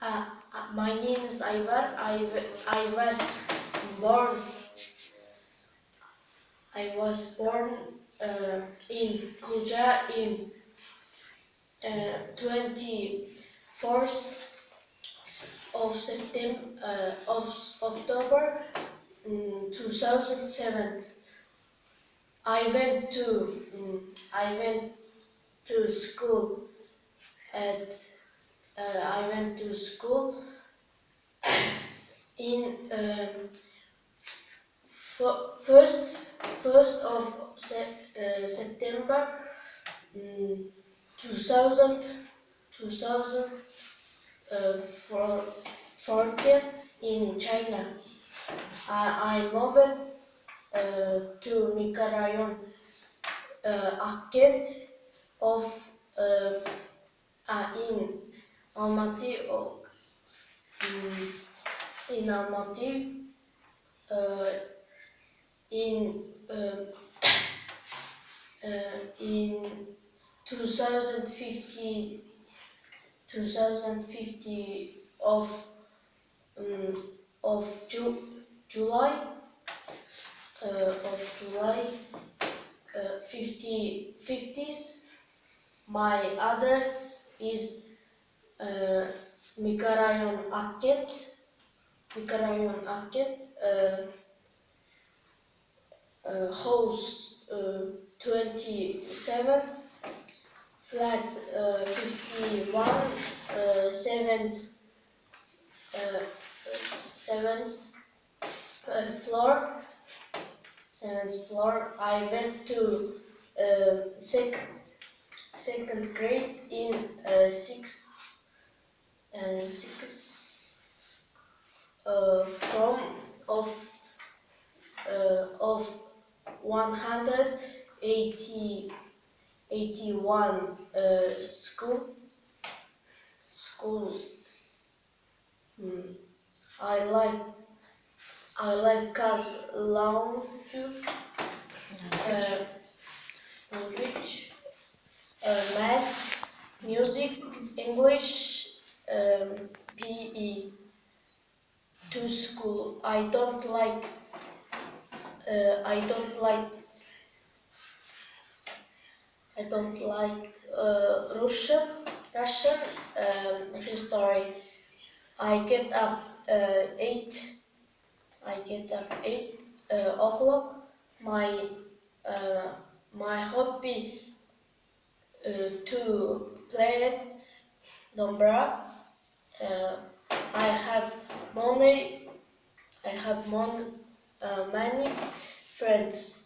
Uh, uh, my name is Aibar. I, I was born. I was born uh, in Kuja in uh, 24th of September uh, of October mm, 2007. I went to mm, I went to school at uh, I went to school in um, first first of se- uh, September mm, 2000 2000 uh, for 14 in China. I, I moved uh, to Mikarayon uh, Akkent of uh, uh, in Almaty o- in Almaty uh, in in 2050 2050 of um, of Ju- July uh, of July uh, 50 50s my address is Mikarayon Аккент, Mikarayon Аккент, house 27, flat 51, 7th, 7th floor, 7th floor. I went to second, second grade in 6th and six uh, from of uh, of 180 uh, school schools. Hmm. I like I like Kazakh language, uh, language, uh, math, music, English um, PE. To school. I don't like. Uh, I don't like I don't like uh, Russian, Russian um, history. I get up uh, eight. I get up eight uh, o'clock. My uh, my hobby uh, to play dombra. Uh, I have money. I have mon- uh, many friends.